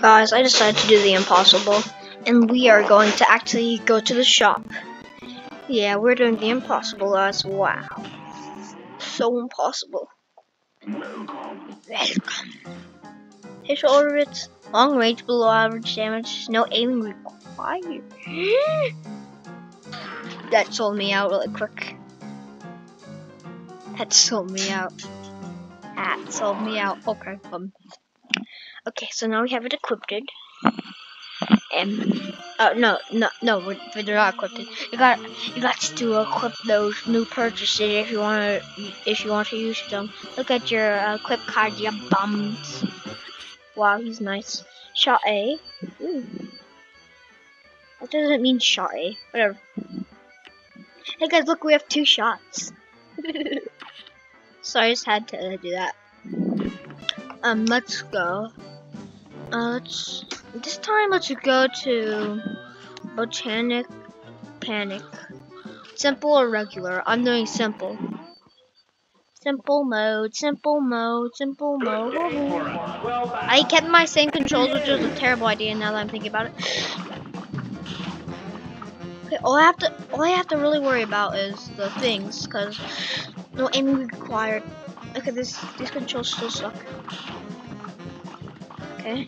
Guys, I decided to do the impossible. And we are going to actually go to the shop. Yeah, we're doing the impossible, guys. Wow. So impossible. Welcome. Hit orbits, long range below average damage, no aiming required. that sold me out really quick. That sold me out. That sold me out. Okay, um. Okay, so now we have it equipped. And oh no, no, no, we're, they're not equipped. You got you got to equip those new purchases if you want to if you want to use them. Look at your uh, equip card, you bums. Wow, he's nice. Shot A. Ooh. That doesn't mean shot A. Whatever. Hey guys, look, we have two shots. so I just had to do that. Um, let's go. Uh, let's this time let's go to botanic panic. Simple or regular? I'm doing simple. Simple mode, simple mode, simple mode. I kept my same controls, which was a terrible idea now that I'm thinking about it. Okay, all I have to all I have to really worry about is the things, cause no aiming required. Look at this these controls still suck. Okay.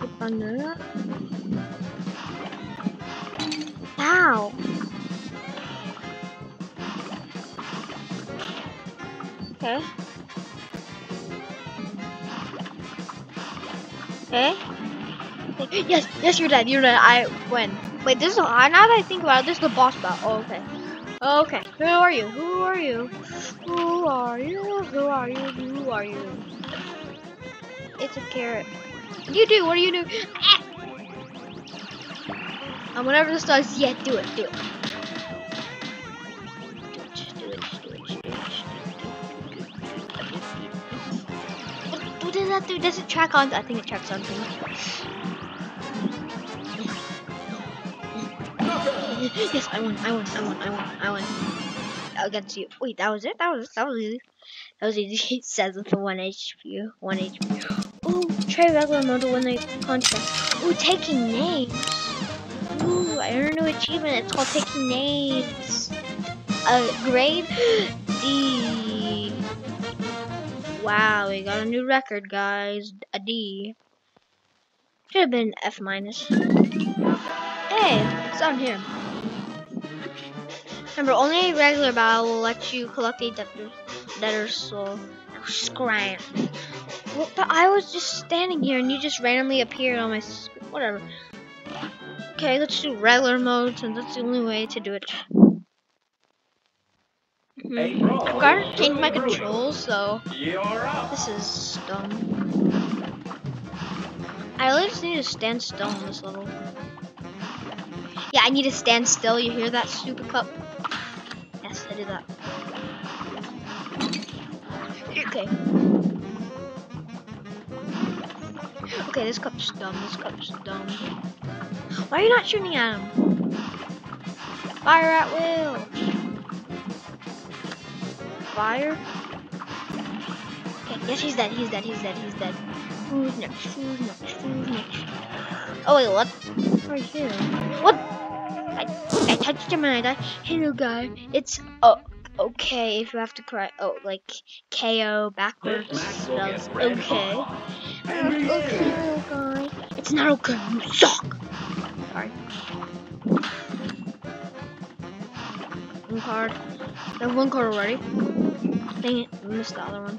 Keep on doing that. Ow! Okay. Okay. Yes, yes, you're dead. You're dead. I win. Wait, this is I now that I think about it, this is the boss battle. Oh, okay. Okay. Who are you? Who are you? Who are you? Who are you? Who are you? It's a carrot. You do. What do you do? Ah! And whenever this does, yeah, do it. Do it. What does that do? Does it track on? I think it tracks on things. yes, I won. I won. I won. I won. I won. Against you. Wait, that was it. That was that was easy. That was easy. It says with the one HP. One HP. Ooh, try regular mode to win contract. Ooh, taking names. Ooh, I earned a new achievement. It's called taking names. Uh, grade D. Wow, we got a new record, guys. A D. Should have been F minus. Hey, it's down here. Remember, only a regular battle will let you collect a debtor's, soul. Scram. Well, but I was just standing here and you just randomly appeared on my whatever. Okay, let's do regular mode since that's the only way to do it. Mm -hmm. I've got to change my controls, so this is dumb. I really just need to stand still on this level. Yeah, I need to stand still. You hear that, stupid cup? Yes, I did that. Okay. Okay, this cup's dumb. This cup's dumb. Why are you not shooting at him? Fire at will. Fire. Okay, yes, he's dead. He's dead. He's dead. He's dead. Who's next? Who's next? Who's next? Oh wait, what? Right here. What? I, I touched him and I died. Hello, guy. It's oh okay if you have to cry. Oh, like KO backwards spells okay. okay, guy. It's not okay. You suck. Sorry. One card. I have one card already. Dang it, I missed the other one.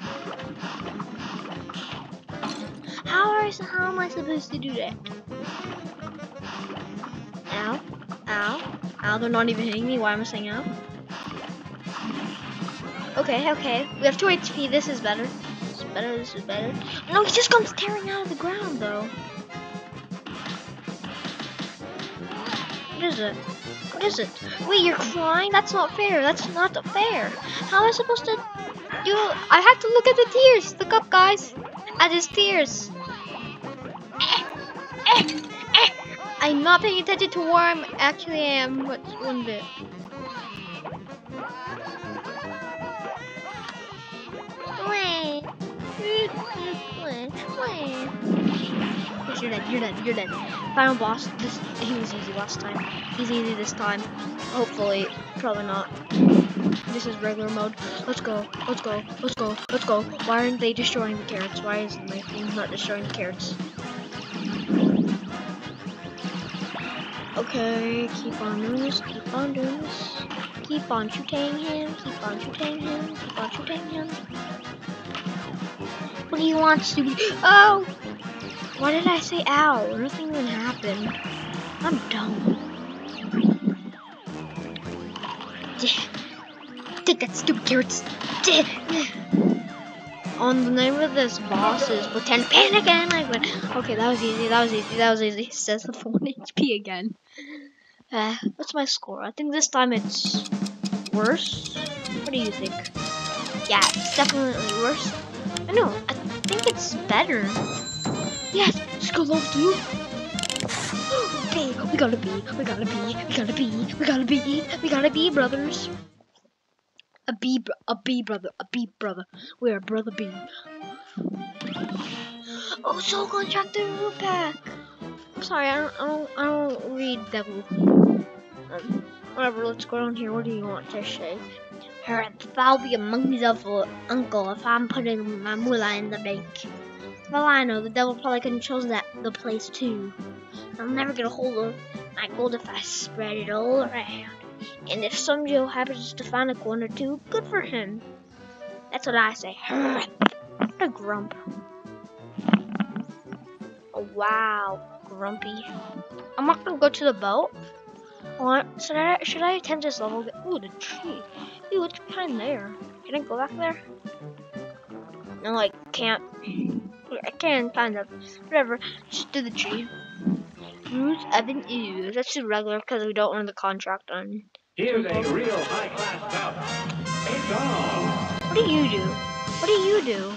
How are how am I supposed to do that? Ow. Ow. Ow, they're not even hitting me. Why am I saying ow? Okay, okay. We have 2 HP. This is better. This is better. This is better. No, he just comes tearing out of the ground, though. What is it? What is it? Wait, you're crying? That's not fair. That's not fair. How am I supposed to do? I have to look at the tears. Look up, guys. At his tears. I'm not paying attention to where I'm actually am, but one bit. You're dead, you're dead, you're dead. Final boss, this, he was easy last time. He's easy this time. Hopefully, probably not. This is regular mode. Let's go, let's go, let's go, let's go. Why aren't they destroying the carrots? Why is my team not destroying the carrots? Okay, keep on doing this. Keep on doing this. Keep on shooting him. Keep on shooting him. Keep on shooting him. What do you want, stupid? Oh! Why did I say ow? Nothing even happened. I'm dumb. Take that stupid carrots. On the name of this boss is pretend panic and I went. Okay, that was easy. That was easy. That was easy. Says the one HP again. Uh, what's my score? I think this time it's worse. What do you think? Yeah, it's definitely worse. I know. I think it's better. Yes, let's go level two. B, we gotta be, we gotta be, we gotta be, we gotta be, we gotta be brothers. A B, a B brother, a B brother. We're a brother B. Oh, soul contractor Root Pack. I'm sorry, I don't, I don't, I don't read devil. Um, whatever. Let's go down here. What do you want to say? Her, I'll be a monkey's uncle if I'm putting my moolah in the bank. Well, I know the devil probably controls that the place too. I'll never get a hold of my gold if I spread it all around. And if some Joe happens to find a coin or two, good for him. That's what I say. what a grump. Oh, wow, grumpy. I'm not gonna go to the boat. What? Should I should I attempt this level? Ooh, the tree. Ooh, what's behind there? Can I go back there? No, I can't. I can't find them. Whatever. Just do the tree. Roots Evan Let's do regular because we don't want the contract on. Here's a real high class bout. It's on. What do you do? What do you do?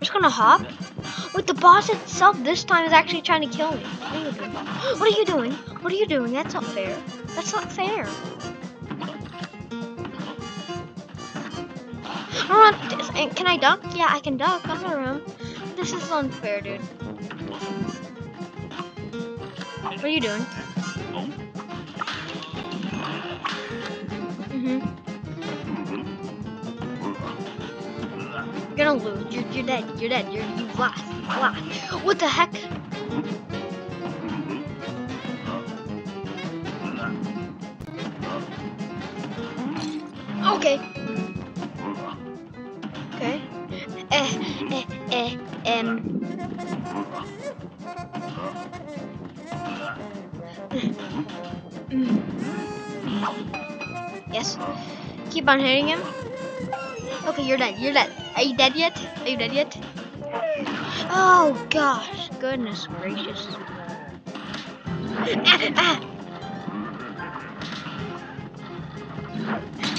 Just gonna hop? Wait, the boss itself this time is actually trying to kill me. What are you doing? What are you doing? Are you doing? That's not fair. That's not fair. Alright, can I duck? Yeah, I can duck. I'm not around. This is unfair, dude. What are you doing? Mm-hmm. You're gonna lose. You're, you're dead. You're dead. You're, you lost. Lost. What the heck? Keep on hitting him. Okay, you're dead. You're dead. Are you dead yet? Are you dead yet? Oh gosh, goodness gracious. Ah, ah.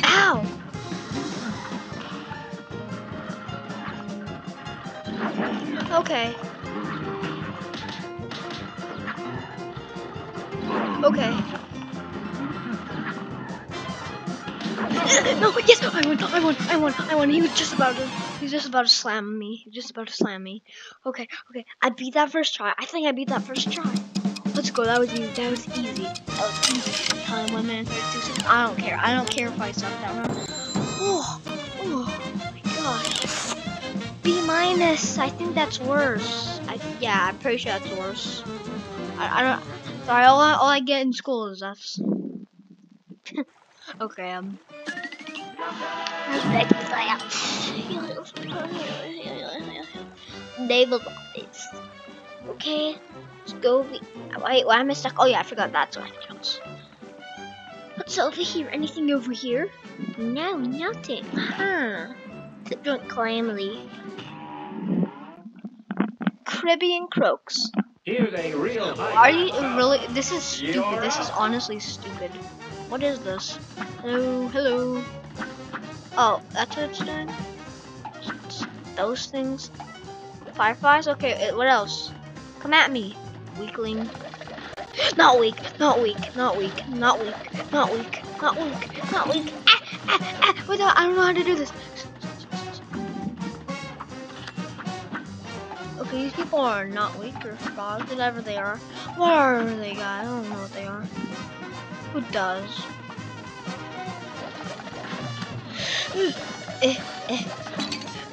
Ow! Okay. Okay. no, yes, I won, I won, I won, I won. He was just about to, he was just about to slam me. He was just about to slam me. Okay, okay, I beat that first try. I think I beat that first try. Let's go. That was easy. That was easy. That was easy. Time one minute thirty-two seconds. I don't care. I don't care if I suck that round. Oh, oh my gosh. B minus. I think that's worse. I yeah. I'm pretty sure that's worse. I, I don't. Sorry. All I, all I get in school is F's. okay. Um. Naval bodies. Okay, let's go. Wait, why am I stuck? Oh yeah, I forgot that's what else. What's over here? Anything over here? No, nothing. Huh. Drunk calamity. Ribby and Croaks. Here's a real Are you really? This is stupid. This is honestly stupid. What is this? Hello, hello. Oh, that's what it's doing? It's those things? Fireflies? Okay, uh, what else? Come at me, weakling. Not weak, not weak, not weak, not weak, not weak, not weak, not weak. Ah, ah, ah. Wait, I don't know how to do this. Okay, These people are not weak or frogs, whatever they are. What are they, guys? I don't know what they are. Who does? Hmm. Eh, eh.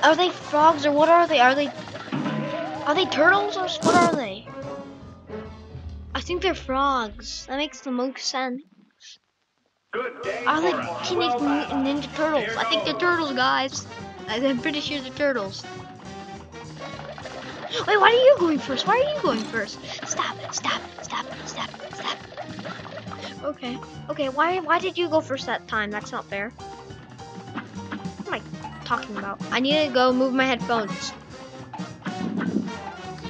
Are they frogs or what are they? Are they are they turtles or what are they? I think they're frogs. That makes the most sense. Good day Are they Teenage 12 Mutant. Uh, Ninja Turtles? I think they're turtles, guys. I'm pretty sure they're turtles. Wait, why are you going first? Why are you going first? Stop! Stop! Stop! Stop! Stop! Okay. Okay. Why? Why did you go first that time? That's not fair. What am I talking about? I need to go move my headphones.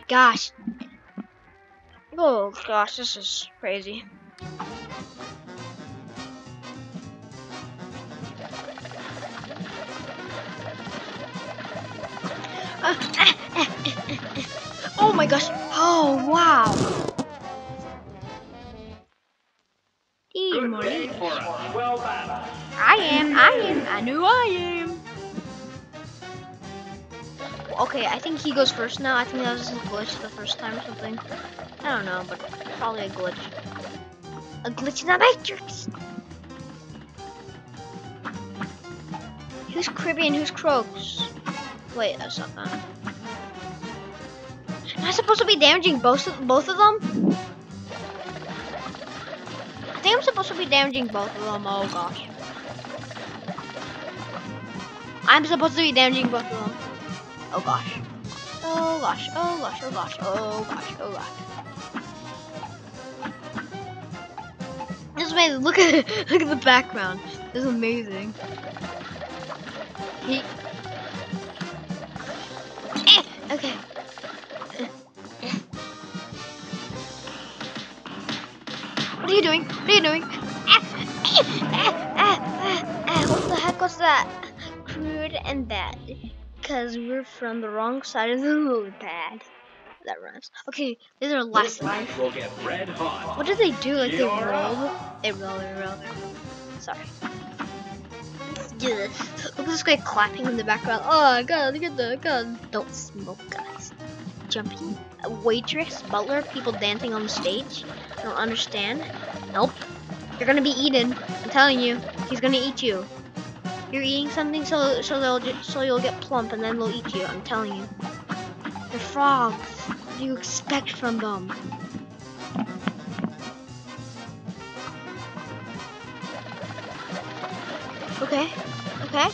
Gosh. Oh gosh, this is crazy. Uh. Oh my gosh. Oh wow. Good Good day morning. for a 12 battle. I am, I am, I knew I am. Okay, I think he goes first now. I think that was a glitch the first time or something. I don't know, but probably a glitch. A glitch in the matrix. Who's Kribby and who's Croaks? Wait, that's not that. Am I supposed to be damaging both of, both of them? I think I'm supposed to be damaging both of them. Oh gosh. I'm supposed to be damaging both of them. Oh gosh. Oh gosh. Oh gosh. Oh gosh. Oh gosh. Oh gosh. This is amazing. Look at look at the background. This is amazing. He. Eh, okay. What are you doing? What are you doing? Ah, ah, ah, what the heck was that? Crude and bad. Because we're from the wrong side of the road pad. That rhymes. Okay, these are last match will get red hot. What do they do? Like they You're roll? up. They roll, they roll. Sorry. Let's do this. Look at this guy clapping in the background. Oh god, look at the god. Don't smoke, guys. Jumping. A waitress, butler, people dancing on the stage. Don't understand. Nope. You're gonna be eaten. I'm telling you. He's gonna eat you. You're eating something so so they'll so you'll get plump and then they'll eat you. I'm telling you. They're frogs. What do you expect from them? Okay. Okay.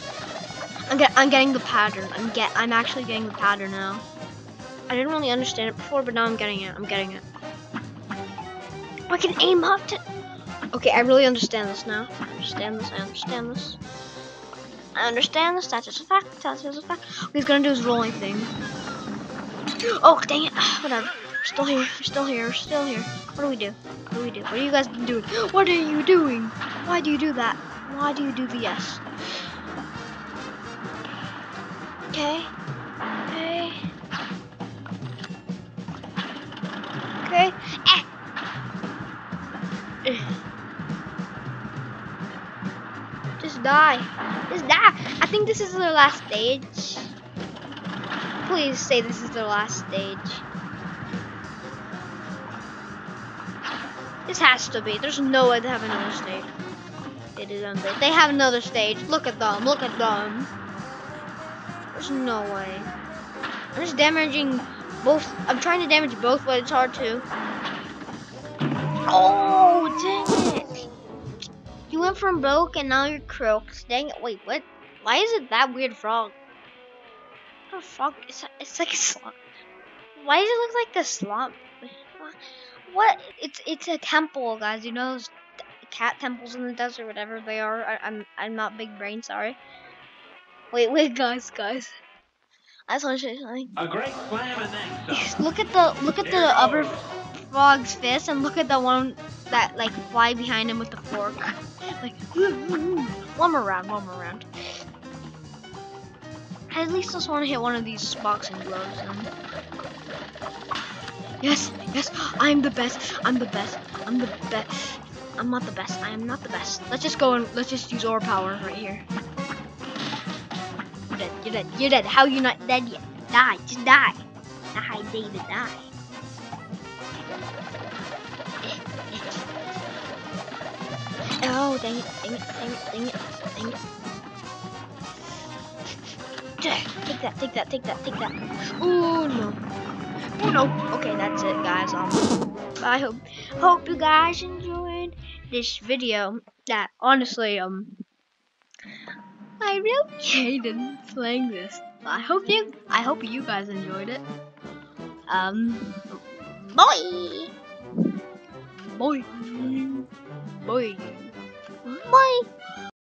I'm get I'm getting the pattern. I'm get I'm actually getting the pattern now. I didn't really understand it before, but now I'm getting it. I'm getting it. I can aim up to Okay, I really understand this now. I understand this, I understand this. I understand this, that's just a fact, that's just a fact. What he's gonna do is rolling thing. Oh dang it. Whatever. We're still here, we're still here, we're still here. What do we do? What do we do? What are you guys doing? What are you doing? Why do you do that? Why do you do the yes? Okay. Okay. Okay. Eh. Eh. Just die. Just die. I think this is their last stage. Please say this is their last stage. This has to be. There's no way they have another stage. It is unbelievable. They have another stage. Look at them. Look at them. There's no way. I'm just damaging both. I'm trying to damage both, but it's hard to. Oh, dang. You went from broke and now you're croaks. Dang it. Wait, what? Why is it that weird frog? What the fuck? It's, it's like a slump. Why does it look like a slump? What? It's it's a temple, guys. You know those cat temples in the desert, whatever they are. I, I'm I'm not big brain. Sorry. Wait, wait, guys, guys. I just want to say something. A great slam and then some. Look at the look at the other frog's fist, and look at the one that like fly behind him with the fork. Like one more round, one more round. I at least just want to hit one of these boxing gloves. And... Yes, yes, I'm the best. I'm the best. I'm the best. I'm not the best. I am not the best. Let's just go and let's just use our power right here. You're dead. You're dead. You're dead. How you not dead yet? Die. Just die. Die, David, die. Dang it, dang it, dang it, dang it, dang it. Take that, take that, take that, take that. Oh no. Oh no. Okay, that's it guys. Um I hope hope you guys enjoyed this video. That honestly, um I really hated playing this. I hope you I hope you guys enjoyed it. Um bye. Bye. Bye. Bye.